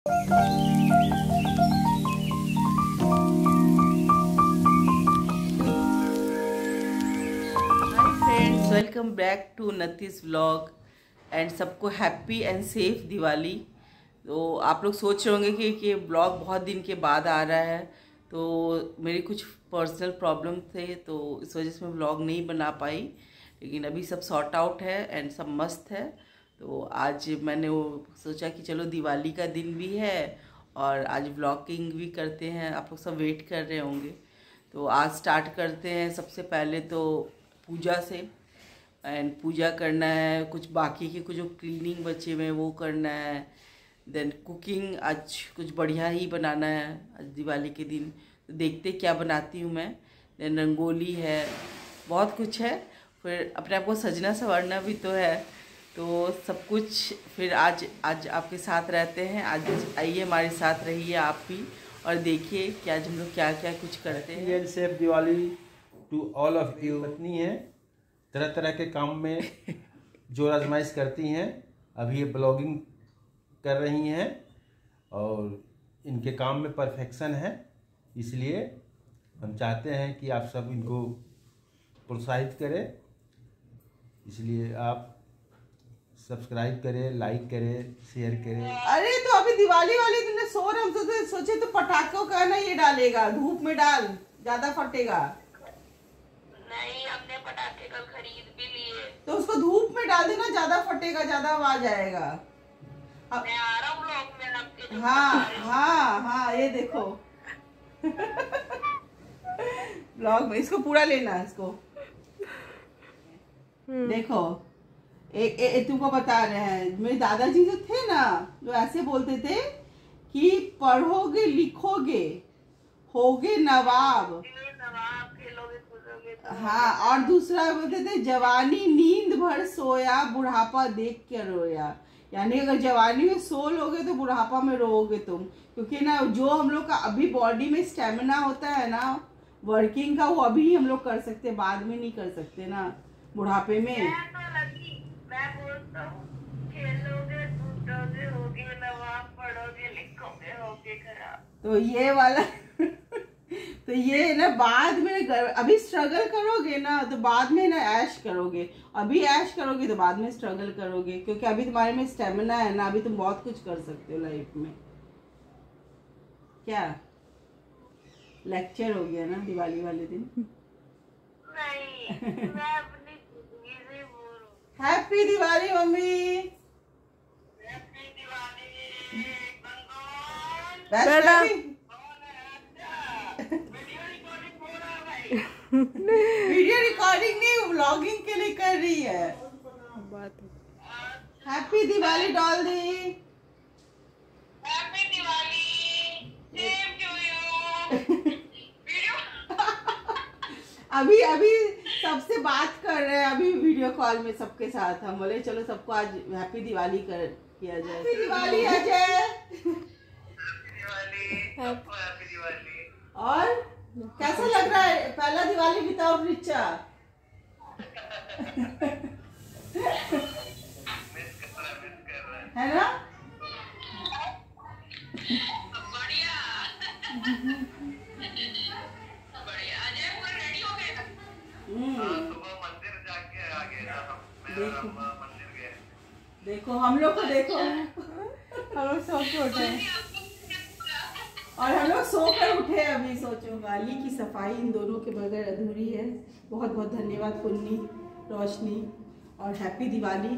Friends welcome back to नतीस vlog and सबको happy and safe Diwali. तो आप लोग सोच रहे होंगे कि ये ब्लॉग बहुत दिन के बाद आ रहा है तो मेरी कुछ पर्सनल प्रॉब्लम थे तो इस वजह से मैं ब्लॉग नहीं बना पाई। लेकिन अभी सब सॉर्ट आउट है एंड सब मस्त है। तो आज मैंने वो सोचा कि चलो दिवाली का दिन भी है और आज ब्लॉगिंग भी करते हैं, आप लोग सब वेट कर रहे होंगे। तो आज स्टार्ट करते हैं सबसे पहले तो पूजा से। एंड पूजा करना है, कुछ बाकी के कुछ क्लीनिंग बचे हुए हैं वो करना है। देन कुकिंग आज कुछ बढ़िया ही बनाना है, आज दिवाली के दिन। तो देखते क्या बनाती हूँ मैं। देन रंगोली है, बहुत कुछ है। फिर अपने आप को सजना संवारना भी तो है। तो सब कुछ फिर आज आज आपके साथ रहते हैं। आज आइए हमारे साथ रहिए आप भी और देखिए कि आज हम लोग क्या क्या कुछ करते हैं। Real safe Diwali to all of you पत्नी हैं तरह तरह के काम में जो आजमाइश करती हैं अभी ये ब्लॉगिंग कर रही हैं और इनके काम में परफेक्शन है इसलिए हम चाहते हैं कि आप सब इनको प्रोत्साहित करें। इसलिए आप सब्सक्राइब करें लाइक करें शेयर करें। अरे तो अभी दिवाली वाले दिन सो रहे हम सोचे सोचे तो पटाखों का ना ये डालेगा धूप में डाल ज़्यादा फटेगा। नहीं हमने पटाखे कल खरीद भी लिए। तो उसको धूप में डाल देना ज़्यादा फटेगा ज़्यादा आवाज़ आएगा। अब मैं आ रहा हूँ ब्लॉग में आपके हाँ हाँ। हाँ ये देखो। ब्लॉग में इसको पूरा लेना है इसको देखो। ए, ए, ए, तुमको बता रहे हैं। मेरे दादाजी जो थे ना जो ऐसे बोलते थे कि पढ़ोगे लिखोगे होगे नवाब। हाँ और दूसरा बोलते थे जवानी नींद भर सोया बुढ़ापा देख के रोया। यानी अगर जवानी में सो लोगे तो बुढ़ापा में रोओगे तुम। क्योंकि ना जो हम लोग का अभी बॉडी में स्टेमिना होता है ना वर्किंग का वो अभी हम लोग कर सकते बाद में नहीं कर सकते ना बुढ़ापे में तो तो ये वाला तो ये ना बाद में अभी स्ट्रगल करोगे ना तो बाद में ना ऐश करोगे। अभी ऐश करोगे तो बाद में स्ट्रगल करोगे। क्योंकि अभी तुम्हारे में स्टेमिना है ना, अभी तुम बहुत कुछ कर सकते हो लाइफ में। क्या? लेक्चर हो गया ना दिवाली वाले दिन? नहीं, मैं अपनी happy Diwali mummy. Video recording हो रहा है भाई। वीडियो रिकॉर्डिंग नहीं व्लॉगिंग के लिए कर रही है। Happy Diwali doll the happy Diwali same to you video अभी अभी सबसे बात कर रहे हैं अभी वीडियो कॉल में सबके साथ हम बोले चलो सबको आज हैप्पी दिवाली कर किया जाए। हैप्पी दिवाली अजय। दिवाली हैप्पी दिवाली। और कैसा लग रहा है? पहला दिवाली विदाउट रिचा? मिस कर रहा मिस कर रहा है ना? गए देखो हम लोग को देखो। हम लोग सो के उठे। और हम लोग सो कर उठे अभी सोचो गाली की सफ़ाई इन दोनों के बगैर अधूरी है। बहुत बहुत धन्यवाद पुन्नी रोशनी और हैप्पी दिवाली।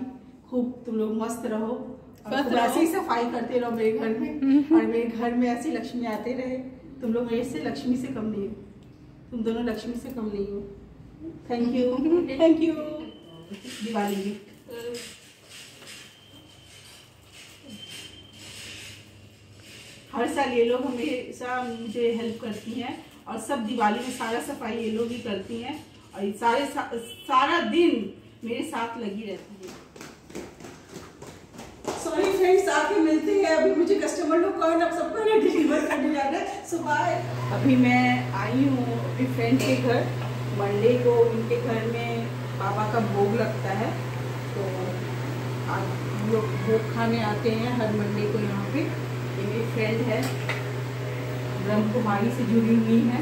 खूब तुम लोग मस्त रहो। और ऐसे ही सफ़ाई करते रहो मेरे घर में। और मेरे घर में ऐसे लक्ष्मी आते रहे। तुम लोग मेरे से लक्ष्मी से कम नहीं हो। तुम दोनों लक्ष्मी से कम नहीं हो। Thank you thank you Diwali की। हर साल ये लोग हमेशा मुझे हेल्प करती हैं और सब दिवाली में सारा सफ़ाई ये लोग ही करती हैं और ये सारे सा, सारा दिन मेरे साथ लगी रहती है। सॉरी फ्रेंड्स आके मिलते हैं अभी मुझे कस्टमर लोग कॉल अब सबको ना डिलीवर करने जाना है। सुबह अभी मैं आई हूँ अपनी फ्रेंड के घर। मंडे को उनके घर में बाबा का भोग लगता है तो हम लोग भोग खाने आते हैं हर मंडे को यहाँ पे। ये मेरी फ्रेंड है ब्रह्म कुमारी से जुड़ी हुई है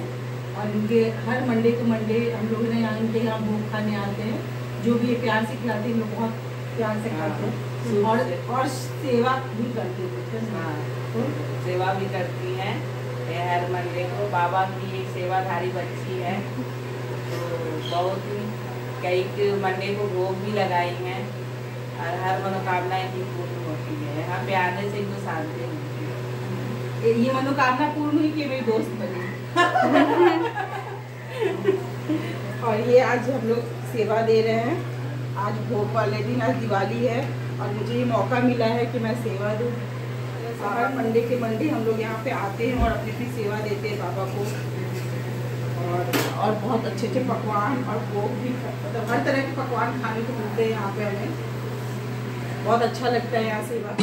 और इनके हर मंडे को मंडे हम लोग ने यहाँ इनके यहाँ भोग खाने आते हैं जो भी ये प्यार से खिलाते हैं लोग बहुत प्यार से खाते हैं। हाँ, और और सेवा भी करते हैं हाँ तो सेवा भी करती हैं हर मंडे को। बाबा की एक सेवाधारी बच्ची है तो बहुत ही कई के मंडे को भोग भी लगाई हैं और हर मनोकामना इनकी पूर्ण होती है। यहाँ पे आने से इनको शांति मिलती है। ये- ये मनोकामना पूर्ण हुई कि मेरी दोस्त बनी? और ये आज हम लोग सेवा दे रहे हैं। आज भोग वाले दिन आज दिवाली है और मुझे ये मौका मिला है कि मैं सेवा दूँ। हर मंडे के मंडे हम लोग यहाँ पे आते हैं और अपनी अपनी सेवा देते हैं बाबा को। और और बहुत अच्छे अच्छे पकवान और भोग भी मतलब हर तरह के पकवान खाने को मिलते हैं यहाँ पे हमें। बहुत अच्छा लगता है यहाँ सेवा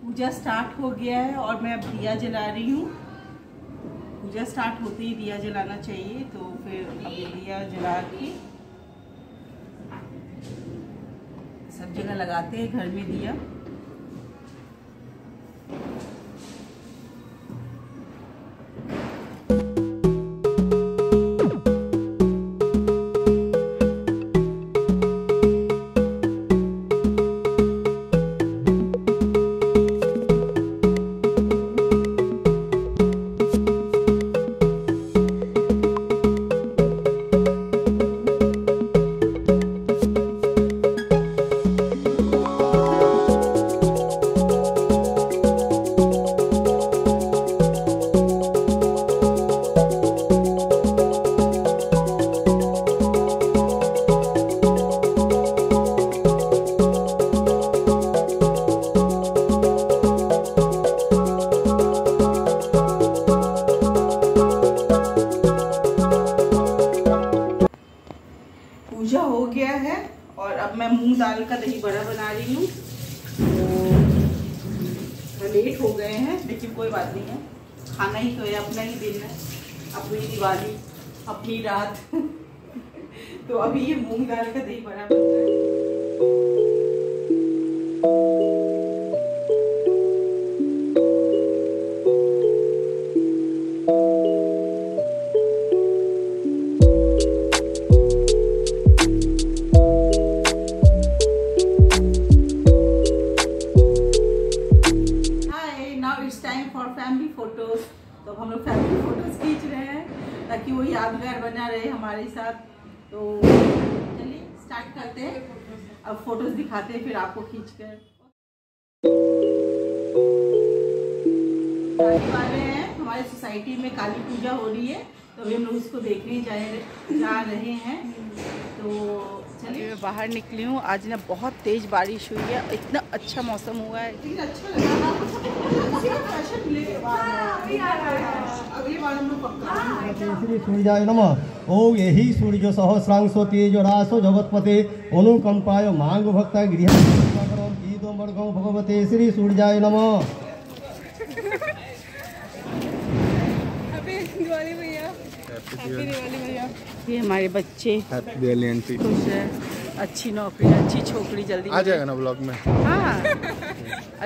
पूजा स्टार्ट हो गया है और मैं अब दिया जला रही हूँ। पूजा स्टार्ट होते ही दिया जलाना चाहिए तो फिर अब दिया जला के सब जगह लगाते हैं, घर में दिया। लेट हो गए हैं, लेकिन कोई बात नहीं है। खाना ही तो है, अपना ही दिन है, अपनी दिवाली, अपनी रात। तो अभी ये मूंग दाल का दही बन है। अब फ़ोटोज़ दिखाते हैं फिर आपको खींच कर वाले हैं हमारे सोसाइटी में काली पूजा हो रही है तो अभी हम लोग उसको देखने जा जा रहे हैं। तो चलिए। मैं बाहर निकली हूँ आज ना बहुत तेज बारिश हुई है इतना अच्छा मौसम हुआ है। अच्छा लगा। श्री सूर्याय नमः ओम यही सूर्य सहस्रांशो तेजो रासो जगतपते अनुकंपाय मांग भक्त गृह भगवते श्री सूर्याय नमः ये हमारे बच्चे खुश है। अच्छी नौकरी अच्छी छोकरी जल्दी आ जाएगा ना ब्लॉग में? हाँ।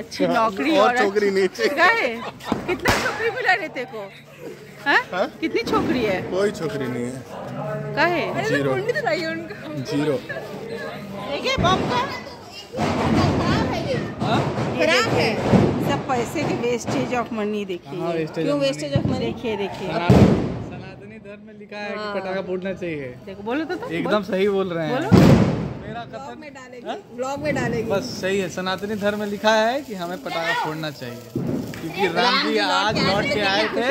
अच्छी नौकरी और और छोकरी नीचे। काहे? कितना छोकरी मिला रे तेरे को? हाँ? हाँ? कितनी छोकरी है? कोई छोकरी नहीं है। काहे ज़ीरो। ज़ीरो। देखिए बम का? खराब है। सब पैसे के वेस्टेज ऑफ़ मनी देखिए। क्यों वेस्टेज ऑफ़ मनी देखिए देखिए। सनातनी धर्म में लिखा है कि पटाखा फूटना चाहिए। देखो बोलो तो, तो एकदम सही बोल रहे हैं। बोलो। मेरा ब्लॉग में डालेगी ब्लॉग में डालेगी। बस सही है सनातनी धर्म में लिखा है कि हमें पटाखा फोड़ना चाहिए। क्योंकि राम जी आज लौट के आए थे।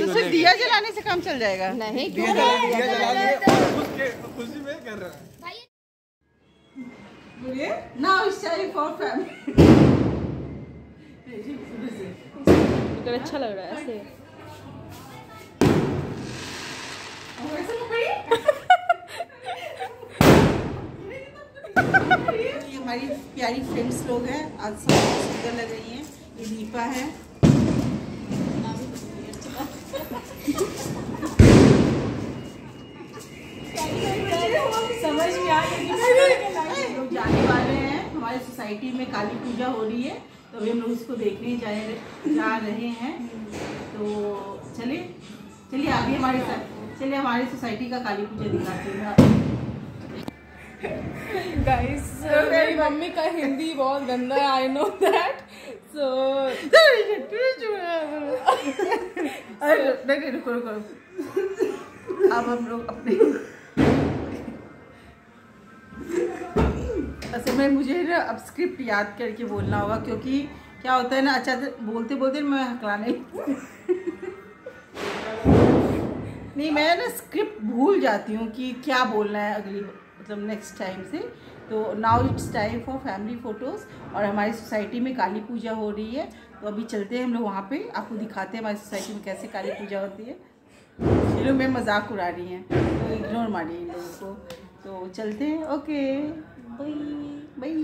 तो सिर्फ़ दिया जलाने से काम चल जाएगा? नहीं दिया क्यों दिया दिया और उसके खुशी में कर रहे हैं। बोलिए now it's time for family अच्छा लग रहा है ऐसे। ये हमारी प्यारी फ्रेंड्स लोग हैं आज सब सुंदर लग रही हैं। ये है। हम लोग जाने वाले हैं। हमारी सोसाइटी में काली पूजा हो रही है तो अभी हम लोग उसको देखने जा जा रहे हैं। तो चलिए चलिए अभी हमारे साथ, चलिए हमारी सोसाइटी का काली पूजा दिखाते हैं। गाइस मेरी मम्मी का हिंदी बहुत गंदा है आई नो दैट अरे रुको रुको। अब हम लोग अपने असल में मुझे ना अब स्क्रिप्ट याद करके बोलना होगा क्योंकि क्या होता है ना अच्छा बोलते बोलते मैं हकलाने नहीं मैं ना स्क्रिप्ट भूल जाती हूँ कि क्या बोलना है अगली मतलब नेक्स्ट टाइम से। तो now it's time for family photos और हमारी सोसाइटी में काली पूजा हो रही है। तो अभी चलते हैं हम लोग वहाँ पे। आपको दिखाते हैं हमारी सोसाइटी में कैसे काली पूजा होती है। ये लोग मैं मज़ाक उड़ा रही हैं। तो इग्नोर मारिए इन लोगों को। तो चलते हैं। Okay by bye